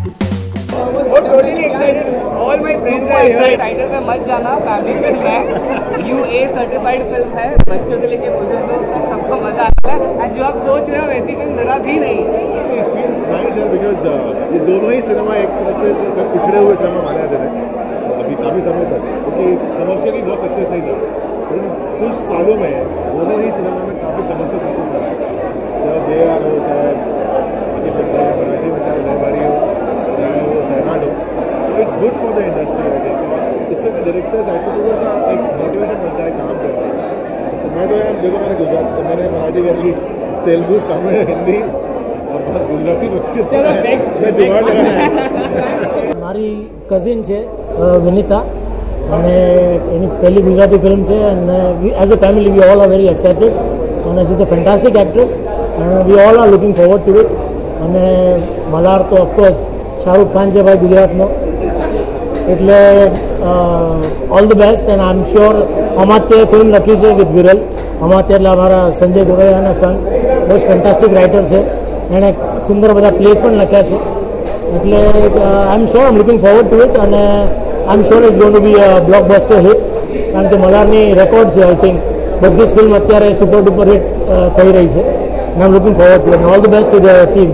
Uh, दोनों ही cinema एक तरफ़ से पिछड़े हुए सिनेमा माने जाते थे. अभी काफ़ी समय तक क्योंकि कमर्शियली बहुत सक्सेस नहीं था। लेकिन कुछ सालों में दोनों ही सिनेमा में काफ़ी कमर्शियल सक्सेस आ जब थिंक इससे भी डायरेक्टर्स एक्टर्स को सा एक मोटिवेशन मिलता है काम करने का तो मैं तो यार देखो मैंने गुजरात मैंने मराठी कर ली तेलुगु तमिल हिंदी और बहुत गुजराती बच्चे चलो, next, मैं जुगाड़ लगाया મારી કઝિન છે અ, વિનીતા અને એની પહેલી ગુજરાતી ફિલ્મ છે અને as a family we all are very excited અને she is a fantastic actress અને we all are looking forward to it અને મલાર તો ઓફકોર્સ શાહરૂખ ખાન છે ભાઈ ગુજરાતનો એટલે all the best and I am sure Amatya film લખી છે વિથ વિરલ અમાત્ય એટલે અમારા સંજય ગોરૈયાના સન બહુ જ ફેન્ટાસ્ટિક રાઇટર છે એણે સુંદર બધા પ્લેસ પણ લખ્યા છે એટલે I am sure I'm looking forward to it અને I am sure is gonna be blockbuster hit કારણ કે મલારની રેકોર્ડ છે આઈ થિંક બધી જ ફિલ્મ અત્યારે સુપર ડુપર હિટ થઈ રહી છે I am looking forward to it all the best to the team